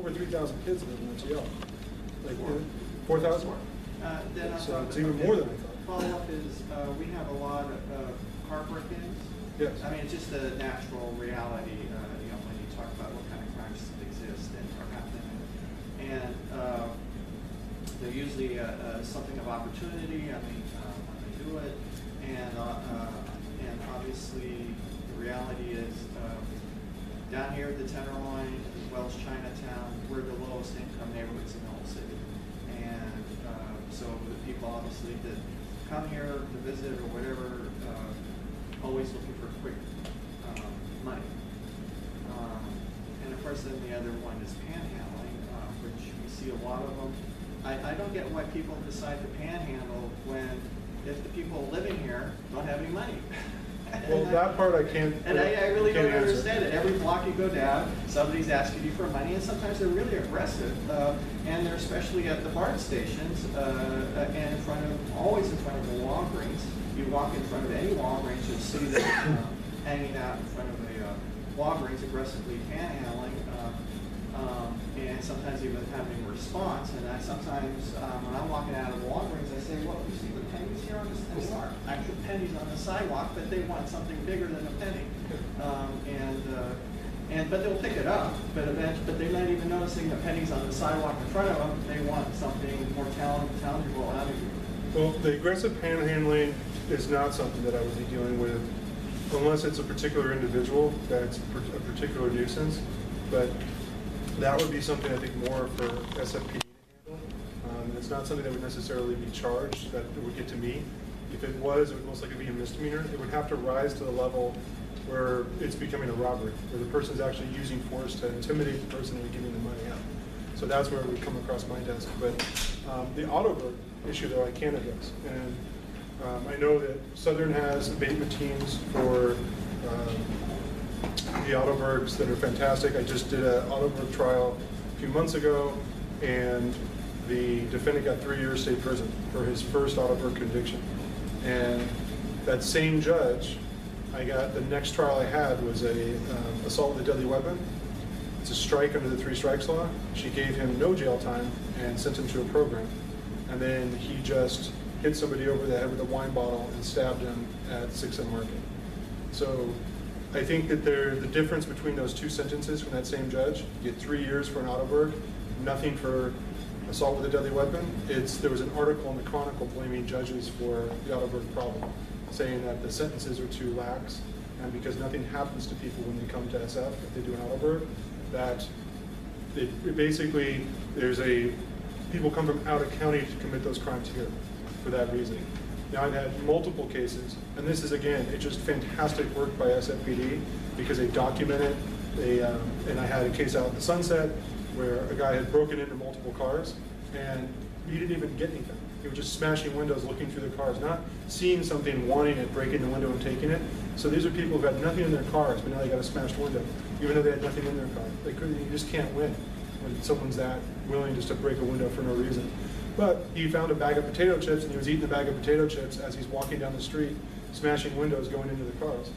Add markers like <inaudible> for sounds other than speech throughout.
over three thousand kids live in OTL. Like, Four. four thousand? Uh, Then on So it's even more than I thought. Follow-up is, uh, we have a lot of uh, car break-ins. Yes. I mean, it's just a natural reality, uh, you know, when you talk about what kind of crimes exist and are happening. And uh, they're usually uh, uh, something of opportunity, I mean, uh, when they do it. And, uh, uh, and obviously, the reality is, uh, down here at the Tenderloin, well as Chinatown, we're the lowest income neighborhoods in the whole city. And uh, so the people obviously that come here to visit or whatever, uh, always looking for quick um, money. Um, And of course, then the other one is panhandling, uh, which we see a lot of them. I, I don't get why people decide to panhandle when, if the people living here don't have any money. <laughs> Well, that part I can't. And I, I really can't don't answer. understand it. Every block you go down, somebody's asking you for money, and sometimes they're really aggressive. Uh, and they're especially at the BART stations, uh, and in front of, always in front of the Walgreens. You walk in front of any Walgreens, you'll see them uh, hanging out in front of a uh, Walgreens aggressively panhandling. Sometimes even having a response. And I sometimes, um, when I'm walking out of Walgreens, I say, well, you see the pennies here on there are actual pennies on the sidewalk, but they want something bigger than a penny. Um, and, uh, and, but they'll pick it up, but eventually, but they're not even noticing the pennies on the sidewalk in front of them. They want something more tangible out of you. Well, the aggressive panhandling is not something that I would be dealing with unless it's a particular individual that's a particular nuisance. But that would be something I think more for SFPD to handle. Um, It's not something that would necessarily be charged, that would get to me. If it was, it would most likely be a misdemeanor. It would have to rise to the level where it's becoming a robbery, where the person's actually using force to intimidate the person and giving the money out. So that's where it would come across my desk. But um, the auto burg issue, though, I can address. And um, I know that Southern has abatement teams for um, the auto burgs that are fantastic. I just did an auto burg trial a few months ago, and the defendant got three years state prison for his first auto burg conviction. And that same judge, I got, the next trial I had was a um, assault with a deadly weapon. It's a strike under the three strikes law. She gave him no jail time and sent him to a program. And then he just hit somebody over the head with a wine bottle and stabbed him at Six and Market. So I think that there, the difference between those two sentences from that same judge, you get three years for an auto burg, nothing for assault with a deadly weapon. It's, there was an article in the Chronicle blaming judges for the auto burg problem, saying that the sentences are too lax, and because nothing happens to people when they come to SF, if they do an Autoberg, that it, it basically, there's a, people come from out of county to commit those crimes here for that reason. Now, I've had multiple cases, and this is, again, it's just fantastic work by SFPD because they document it. They, um, and I had a case out at the Sunset where a guy had broken into multiple cars and he didn't even get anything. He was just smashing windows, looking through the cars, not seeing something, wanting it, breaking the window and taking it. So these are people who had nothing in their cars, but now they got a smashed window, even though they had nothing in their car. They couldn't, you just can't win when someone's that willing just to break a window for no reason. But he found a bag of potato chips and he was eating the bag of potato chips as he's walking down the street, smashing windows, going into the cars.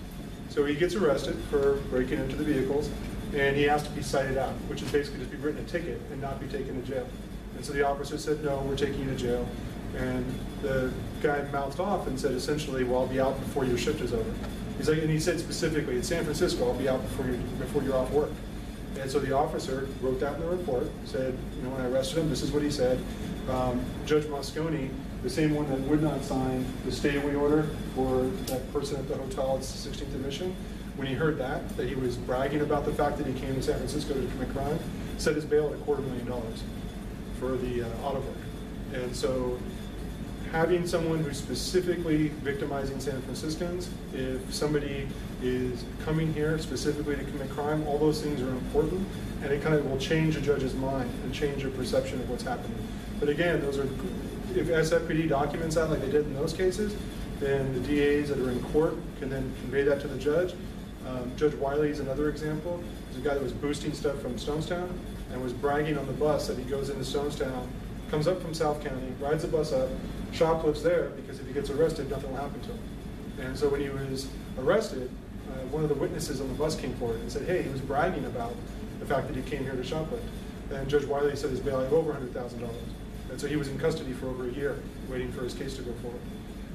So he gets arrested for breaking into the vehicles and he has to be cited out, which is basically just be written a ticket and not be taken to jail. And so the officer said, no, we're taking you to jail. And the guy mouthed off and said essentially, well, I'll be out before your shift is over. He's like, and he said specifically, in San Francisco, I'll be out before you before you're off work. And so the officer wrote that in the report, said, you know, when I arrested him, this is what he said. Um, Judge Moscone, the same one that would not sign the stay away order for that person at the hotel at 16th Division, when he heard that, that he was bragging about the fact that he came to San Francisco to commit crime, set his bail at a quarter million dollars for the uh, auto burg. And so having someone who's specifically victimizing San Franciscans, if somebody is coming here specifically to commit crime, all those things are important, and it kind of will change a judge's mind and change your perception of what's happening. But again, those are, if SFPD documents that like they did in those cases, then the DAs that are in court can then convey that to the judge. Um, Judge Wiley is another example. There's a guy that was boosting stuff from Stonestown and was bragging on the bus that he goes into Stonestown, comes up from South County, rides the bus up, shoplifts there because if he gets arrested, nothing will happen to him. And so when he was arrested, uh, one of the witnesses on the bus came forward and said, hey, he was bragging about the fact that he came here to shoplift. And Judge Wiley said his bail over hundred thousand dollars. And so he was in custody for over a year, waiting for his case to go forward.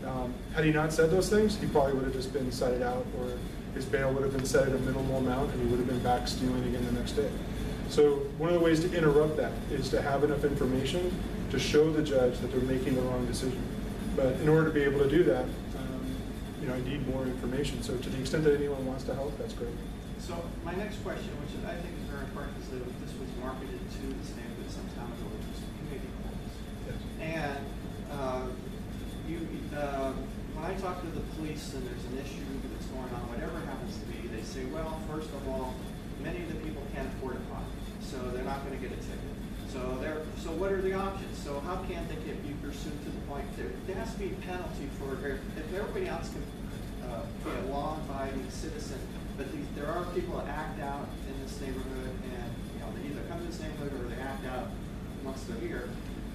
Um, Had he not said those things, he probably would have just been cited out, or his bail would have been set at a minimal amount, and he would have been back stealing again the next day. So one of the ways to interrupt that is to have enough information to show the judge that they're making the wrong decision. But in order to be able to do that, um, you know, I need more information. So to the extent that anyone wants to help, that's great. So my next question, which I think is very important, is that this was marketed to this neighborhood some time ago, which was community courts. And uh, you, uh, when I talk to the police and there's an issue that's going on, whatever happens to be, they say, well, first of all, many of the people can't afford a bond, so they're not going to get a ticket. So they're, so what are the options? So how can they get be pursued to the point there, there has to be a penalty for if if everybody else can uh, be a law-abiding citizen, but these, there are people that act out in this neighborhood and, you know, they either come to this neighborhood or they act out once they're here.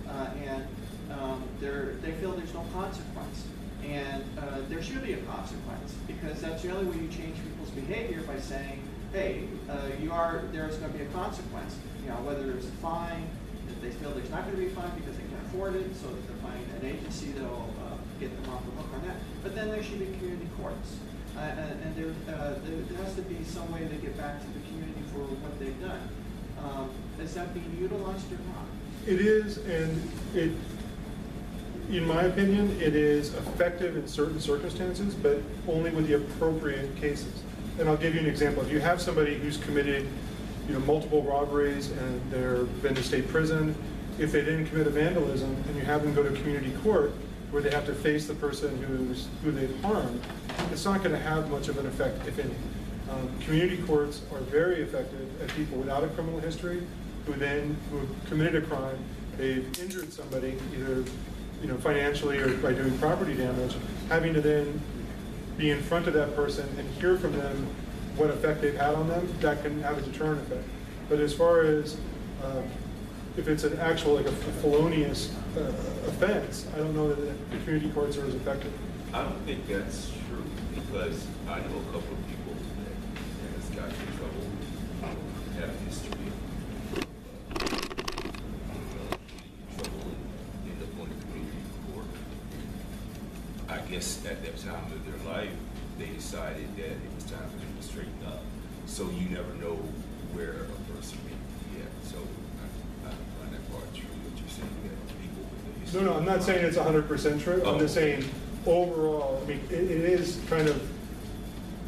Uh, and, um, they're, feel there's no consequence. And, uh, there should be a consequence, because that's the only way you change people's behavior by saying, hey, uh, you are, there's gonna be a consequence. You know, whether there's a fine, if they feel there's not gonna be a fine because they can't afford it, so that they're finding an agency that'll, uh, get them off the hook on that. But then there should be community courts. Uh, and, and there, uh, there, there has to be some way to get back to the community for what they've done. Um, is that being utilized or not? It is, and it, in my opinion, it is effective in certain circumstances, but only with the appropriate cases. And I'll give you an example. If you have somebody who's committed, you know, multiple robberies and they're been to state prison, if they didn't commit a vandalism and you have them go to community court where they have to face the person who's, who they've harmed, it's not gonna have much of an effect, if any. Um, Community courts are very effective at people without a criminal history who then, who committed a crime, they've injured somebody, either, you know, financially or by doing property damage, having to then be in front of that person and hear from them what effect they've had on them, that can have a deterrent effect. But as far as, um, if it's an actual, like a felonious uh, offense, I don't know that the community courts are as effective. I don't think that's true, because I know a couple of people that has got in trouble, have history of, uh, trouble and end up going to community court. Guess at that time of their life, they decided that it was time for them to straighten up. So you never know where a person may be at, so I, I find that part true, what you're saying, that people with history. No, no, I'm not saying it's hundred percent true, I'm just Oh. saying, overall, I mean, it, it is kind of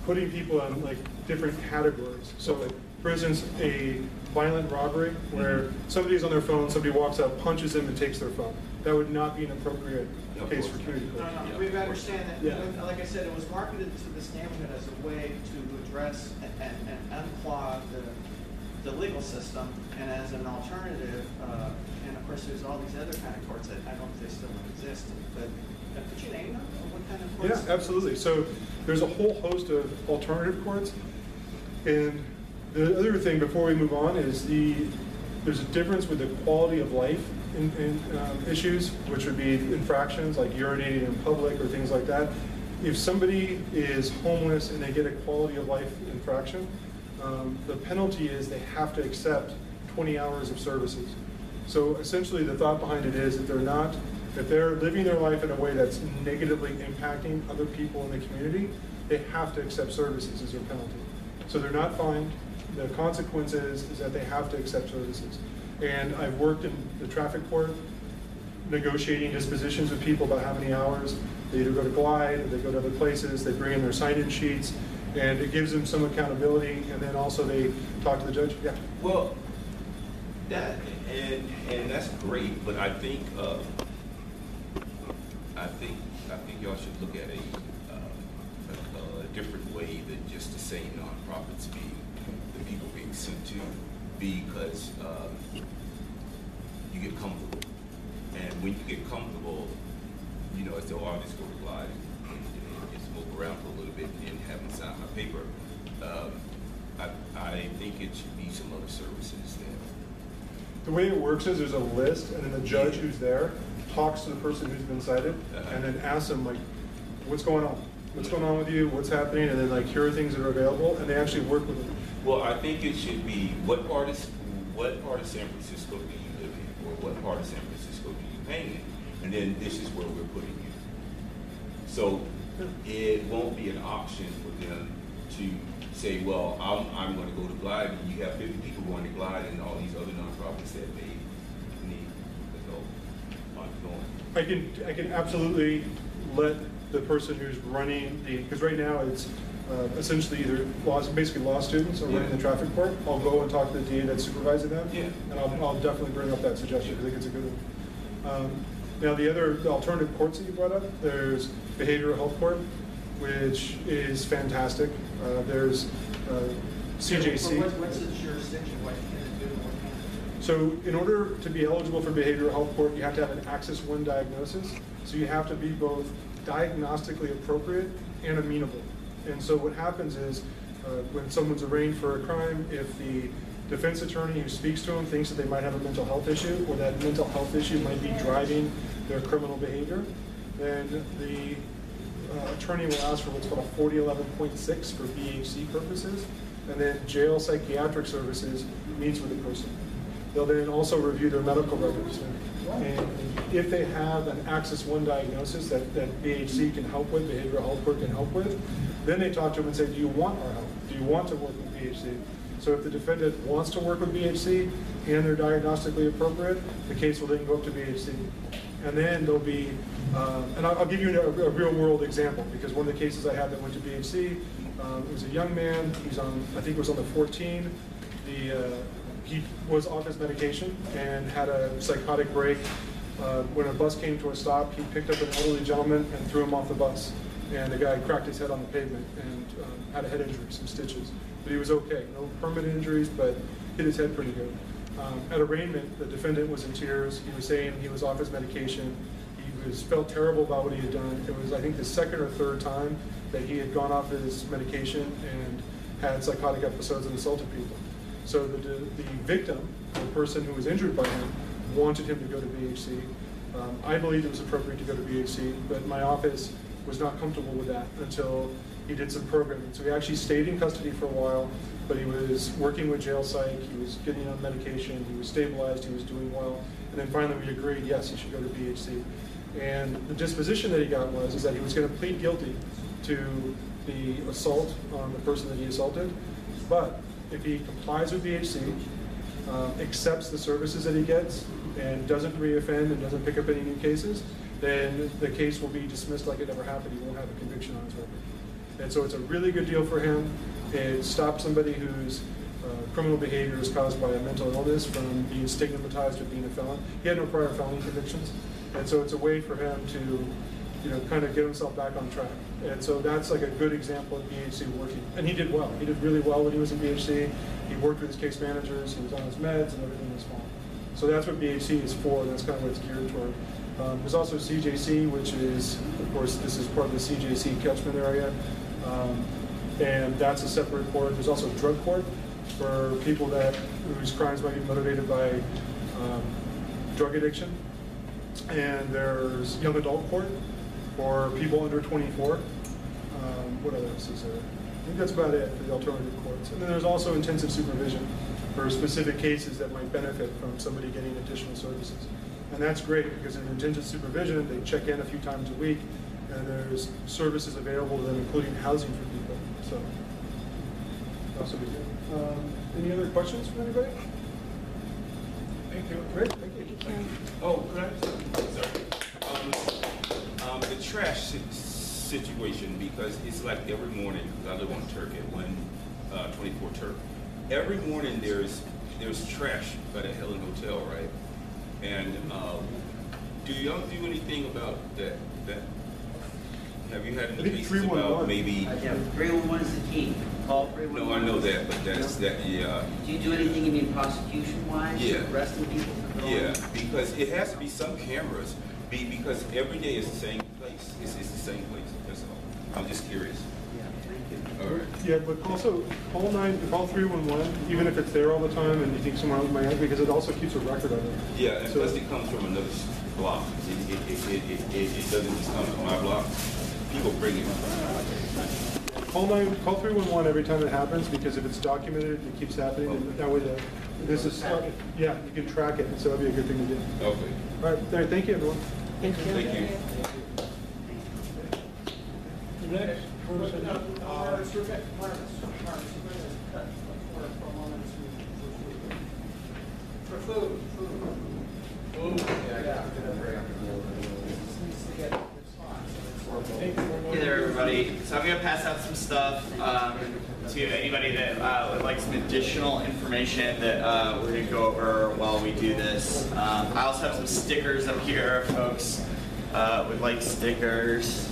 putting people in like different categories. So, Okay. for instance, a violent robbery, where Mhm. somebody's on their phone, somebody walks up, punches them and takes their phone. That would not be an appropriate Of case for not. community No, court. no, Yeah, we understand that, Yeah. Like I said, it was marketed to this neighborhood as a way to address and, and, and unclog the, the legal system, and as an alternative, uh, and of course, there's all these other kind of courts that I don't know if they still exist, but, uh, could you name them, or what kind of courts? Yeah, absolutely. So there's a whole host of alternative courts. And the other thing before we move on is the, there's a difference with the quality of life in, in um, issues, which would be infractions like urinating in public or things like that. If somebody is homeless and they get a quality of life infraction, um, the penalty is they have to accept 20 hours of services. So essentially, the thought behind it is that they're not, if they're living their life in a way that's negatively impacting other people in the community, they have to accept services as their penalty. So they're not fined. The consequence is, is that they have to accept services. And I've worked in the traffic court, negotiating dispositions with people about how many hours. They either go to Glide, or they go to other places, they bring in their sign-in sheets, and it gives them some accountability, and then also they talk to the judge. Yeah. Well, that, and, and that's great, but I think, uh, I think, I think y'all should look at a, uh, a, a different way than just the same nonprofits being, the people being sent to, because, um, you get comfortable. And when you get comfortable, you know, as the artist go to glide and, and just move around for a little bit and have them sign my paper, um, I, I think it should be some other services that The way it works is there's a list, and then the judge who's there talks to the person who's been cited, and then asks them like, what's going on? What's going on with you? What's happening? And then like, here are things that are available, and they actually work with. Well, I think it should be, what part is, what part of San Francisco do you live in? Or what part of San Francisco do you hang in? And then this is where we're putting you. So it won't be an option for them to say, well, I'm, I'm gonna go to Glide, and you have fifty people going to Glide and all these other nonprofits that they need to go on going. I can, I can absolutely let the person who's running the, because right now it's uh, essentially either law, basically law students or running the traffic court. I'll go and talk to the DA that's supervising them. Yeah. And I'll, I'll definitely bring up that suggestion, because I think it's a good one. Um, Now, the other, the alternative courts that you brought up, there's behavioral health court, which is fantastic. Uh, There's uh, CJC. What- What's the jurisdiction, what can it do, what can't it do? So in order to be eligible for behavioral health court, you have to have an Axis One diagnosis. So you have to be both diagnostically appropriate and amenable. And so what happens is, uh, when someone's arraigned for a crime, if the defense attorney who speaks to them thinks that they might have a mental health issue, or that mental health issue might be driving their criminal behavior, then the uh, attorney will ask for what's called a 4011.6 for BHC purposes, and then jail psychiatric services meets with the person. They'll then also review their medical records. And if they have an Axis One diagnosis that, that BHC can help with, behavioral health court can help with, then they talk to them and say, do you want our help? Do you want to work with BHC? So if the defendant wants to work with BHC and they're diagnostically appropriate, the case will then go up to BHC. And then there'll be, uh, and I'll, I'll give you a, a real world example, because one of the cases I had that went to BHC, um, it was a young man, he's on, I think it was on the 14, the, uh, he was off his medication and had a psychotic break. Uh, when a bus came to a stop, he picked up an elderly gentleman and threw him off the bus. And the guy cracked his head on the pavement and um, had a head injury, some stitches. But he was okay, no permanent injuries, but hit his head pretty good. Um, at arraignment, the defendant was in tears. He was saying he was off his medication. He was felt terrible about what he had done. It was, I think, the second or third time that he had gone off his medication and had psychotic episodes and assaulted people. So the, the victim, the person who was injured by him, wanted him to go to BHC. Um, I believed it was appropriate to go to BHC, but my office was not comfortable with that until he did some programming. So he actually stayed in custody for a while, but he was working with jail psych, he was getting on medication, he was stabilized, he was doing well. And then finally we agreed, yes, he should go to BHC. And the disposition that he got was, is that he was gonna plead guilty to the assault on the person that he assaulted. But if he complies with BHC, um, accepts the services that he gets, and doesn't reoffend and doesn't pick up any new cases, then the case will be dismissed like it never happened. He won't have a conviction on his record. And so it's a really good deal for him. It stops somebody whose uh, criminal behavior is caused by a mental illness from being stigmatized or being a felon. He had no prior felony convictions. And so it's a way for him to, you know, kind of get himself back on track. And so that's like a good example of BHC working. And he did well. He did really well when he was in BHC. He worked with his case managers, he was on his meds, and everything was fine. So that's what BHC is for, that's kind of what it's geared toward. Um, there's also CJC, which is, of course, this is part of the CJC catchment area. Um, and that's a separate court. There's also drug court for people that, whose crimes might be motivated by um, drug addiction. And there's young adult court for people under 24. Um, what else is there? I think that's about it for the alternative courts. And then there's also intensive supervision for specific cases that might benefit from somebody getting additional services. And that's great because in intensive supervision, they check in a few times a week and there's services available to them, including housing for people. So, that's a good deal. Um, any other questions from anybody? Thank you. Great, thank you. Oh, could I, sorry. Um, um, the trash si- situation, because it's like every morning, 'cause I live on Turk at one, uh, twenty-four Turk. Every morning there's, there's trash by the Helen Hotel, right? And, uh, do y'all do anything about that, that? Have you had I any think cases 311. about maybe? Uh, Yeah, three-one-one is the key. Call three-one-one. No, I know that, but that's, that, yeah. Do you do anything, you mean prosecution-wise? Yeah. Arresting people for throwing? Yeah, because it has to be some cameras, be, because every day is the same place, it's, it's the same place, that's all. I'm just curious. Yeah. All right. Yeah, but also call nine, call three one one, even if it's there all the time and you think someone else might, have, because it also keeps a record of it. Yeah, and So- plus it comes from another block, it, it, it, it, it, it it doesn't just come from my block, people bring it. Call nine, call three one one every time it happens, because if it's documented, it keeps happening, and that way the This is, yeah, you can track it, so that'd be a good thing to do. Okay. All right, there, thank you, everyone. Thank you. Thank you. Next person. For, For food, food. Yeah. Hey there, everybody. So I'm going to pass out some stuff um, to anybody that uh, would like some additional information that uh, we're going to go over while we do this. Um, I also have some stickers up here, folks uh, would like stickers.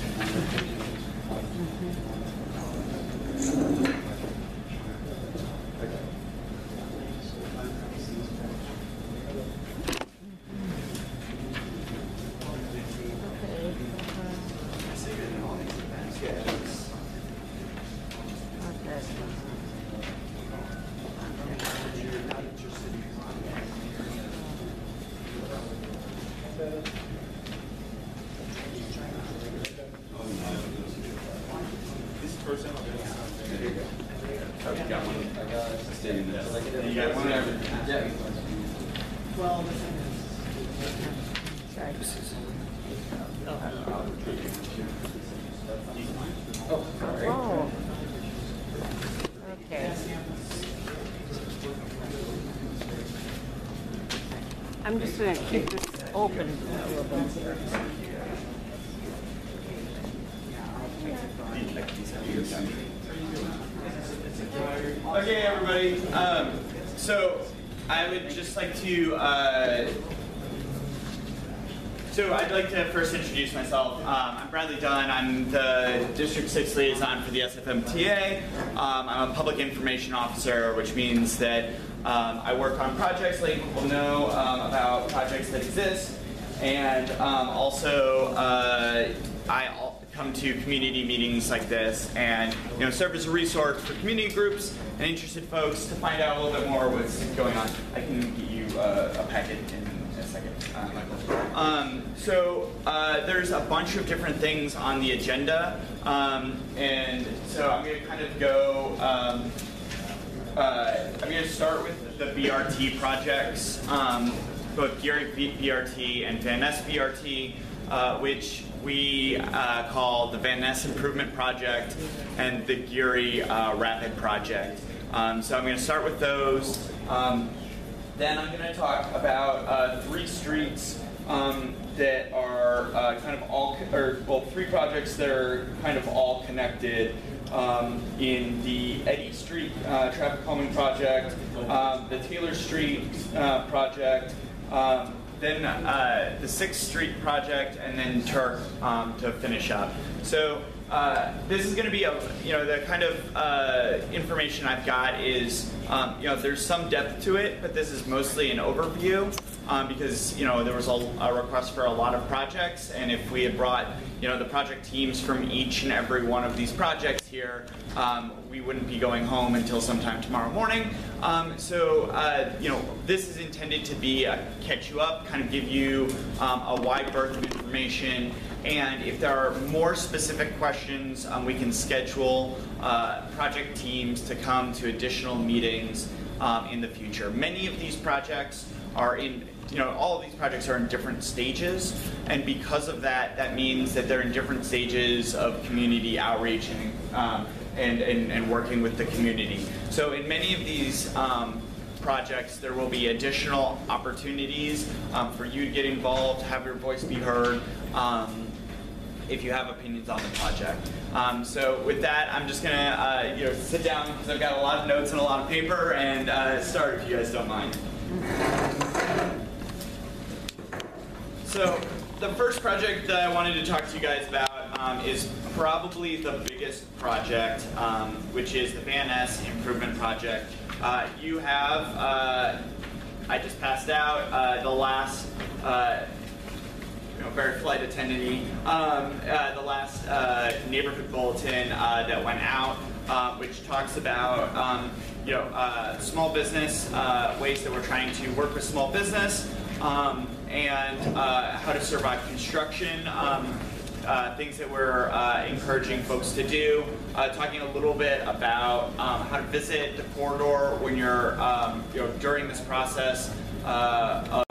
Thank you. The Oh. Okay. I'm just gonna keep this open. Okay, everybody. Um, so I would just like to. Uh, so I'd like to first introduce myself. Um, I'm Bradley Dunn. I'm the District 6 liaison for the SFMTA. Um, I'm a public information officer, which means that um, I work on projects, letting people know um, about projects that exist, and um, also uh, I come to community meetings like this and you know serve as a resource for community groups and interested folks to find out a little bit more what's going on. I can get you uh, a packet in a second, uh, Michael. Um, so uh, there's a bunch of different things on the agenda, um, and so I'm going to kind of go. Um, uh, I'm going to start with the BRT projects, um, both Geary B- BRT and Van BRT, uh, which we uh, call the Van Ness Improvement Project and the Geary uh, Rapid Project. Um, so I'm going to start with those. Um, then I'm going to talk about uh, three streets um, that are kind of all, or well, three projects that are kind of all connected um, in the Eddy Street uh, traffic calming project, um, the Taylor Street uh, project, um, then uh, the Sixth Street project, and then Turk um, to finish up. So uh, this is going to be a, you know, the kind of uh, information I've got is, um, you know, there's some depth to it, but this is mostly an overview um, because, you know, there was a, a request for a lot of projects, and if we had brought, you know, the project teams from each and every one of these projects here, um, we wouldn't be going home until sometime tomorrow morning. Um, so, uh, you know, this is intended to be a catch you up, kind of give you um, a wide berth of information. And if there are more specific questions, um, we can schedule uh, project teams to come to additional meetings um, in the future. Many of these projects are in, you know, all of these projects are in different stages, and because of that, that means that they're in different stages of community outreach and um, and, and, and working with the community. So in many of these um, projects, there will be additional opportunities um, for you to get involved, have your voice be heard. Um, if you have opinions on the project. Um, so with that, I'm just gonna uh, you know sit down because I've got a lot of notes and a lot of paper and uh, start if you guys don't mind. So the first project that I wanted to talk to you guys about um, is probably the biggest project, um, which is the Van Ness Improvement Project. Uh, you have, uh, I just passed out uh, the last, uh, you know, very flight attendant um, uh, the last uh, neighborhood bulletin uh, that went out, uh, which talks about um, you know uh, small business ways that we're trying to work with small business um, and uh, how to survive construction. Um, uh, things that we're uh, encouraging folks to do. uh, talking a little bit about um, how to visit the corridor when you're, um, you know, during this process uh,